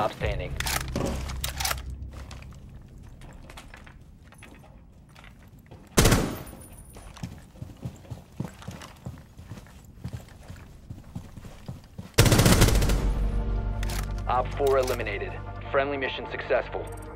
Stop standing. Op 4 eliminated. Friendly mission successful.